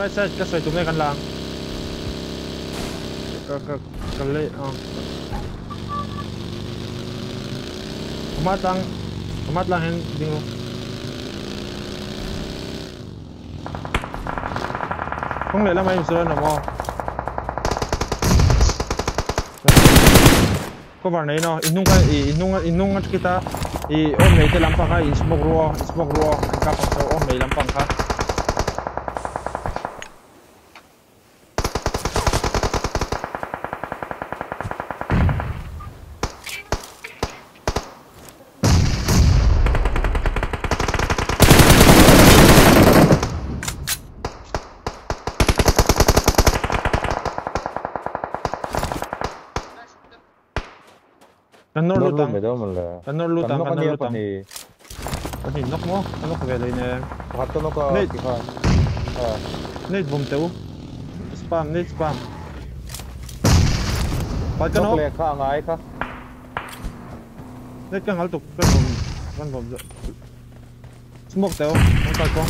right side ka soi tumai kan lang ka ka ka le oh kamat lang kamat lang hen ding lo không? Lẽ là mày sửa nó mò? Có vào này nó inung cái inung inung kita i ôm nei cái lampang cái in smoke ruo smoke ruo ka pa so om nei lampang 런놀 루탐 매점 몰래 런놀 루탐 런놀 루탐 아니 넉 뭐? 넉 về đây nè hoạt động nó nết nết vùng tiêu spam nết spam bắt cái nó lẹ khá ngay khá nết cái ngал tục cái vùng văn vùng smoke tiêu nó cài con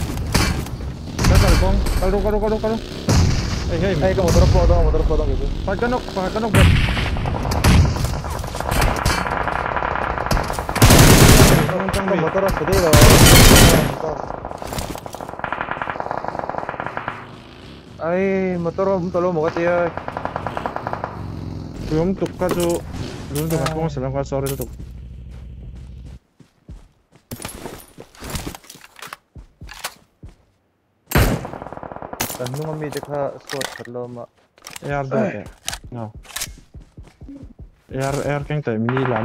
nó cài con cài đâu cài đâu cài đâu cài đâu Hey, hey, hey, kamu terpotong, kamu terpotong gitu. Pakai nok, pakai nok, bro. Knock, pag ka knock bot. Ang Ka tang motor dilo. Ay, motor mo tolo mo kati ay. Yung tuk ka so, doon tuk ako sa lang ka sorry tuk. Tanu mami dekha squad karlo ma. AR do ke. No. AR AR keng tay mini la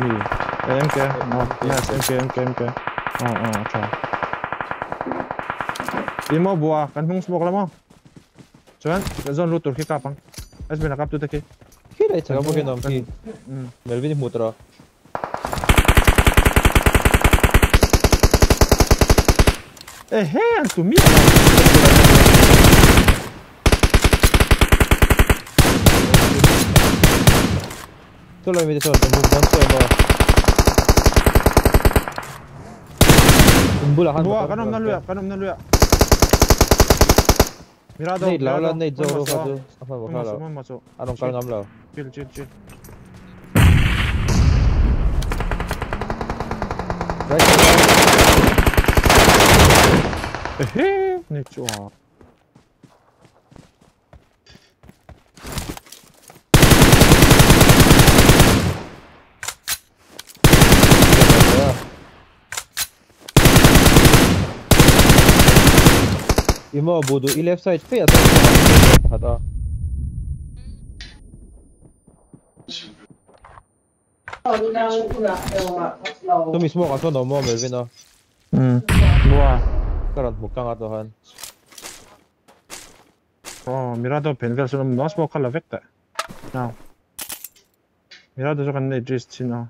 mi. MK, no, yes, MK, MK, MK. Oh, oh, okay. Di mo buah, kan hung smoke la mo. Chuan, zon lu tur ki kapang. Es bina kap tu te ki. Kira mo ginom ki. Mm. Melvin motor. Eh, hey, tu mi. Tolo mi desor, temu bonso mo. Umbula kan. Buah, kanom na luya, kanom na luya. Mirado. Nate lawla nate zoro ka tu. Apa mo mo. Anong kal ngam law. Chill, chill, chill. Right. Eh, hey, ni chua. Immer, wo du E-Left-Side fährst, hat er. Tu mi smoke ato no mo Melvin no. Mm. Mua. Karat mo kang ato han. Oh, mirado penvel sunum no smoke kala vekta. Now. Mirado so kan ne just no.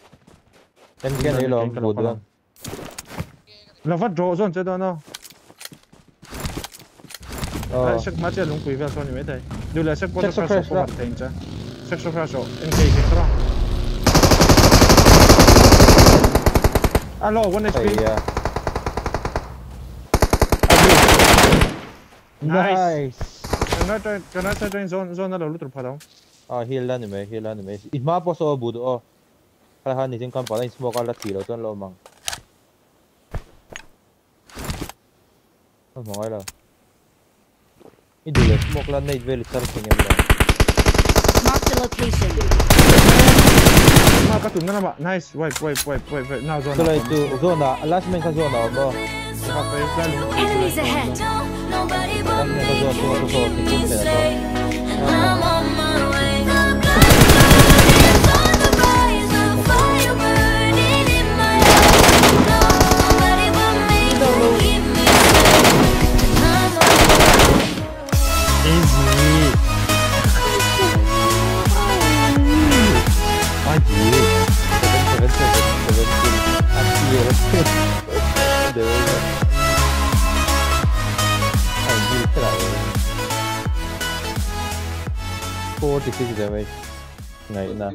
MD가 내려 보드가 là phát rồ rồi chơi đó nó sắc mắt chơi lúng quỷ vào sau mấy thầy dù là sắc bot crash của bạn thầy chứ crash rồi em one hp nice. Cho nó cho nó chơi trên zone zone nó là lúc tụt phá đâu à heal lên mày heal lên mày ít mà bao Kala han ni tin kan pala smoke ala tiro ton lo mang. Oh mga la. Idule smoke la na idvel sar singem la. Mark the location. Ma ka tun na na? Nice. Wipe, wipe, wipe, wipe. wipe. Now zone. So la itu zona last man sa zona mo. Ha. Enemies ahead! Nobody Last but man me 46 damage. Right now.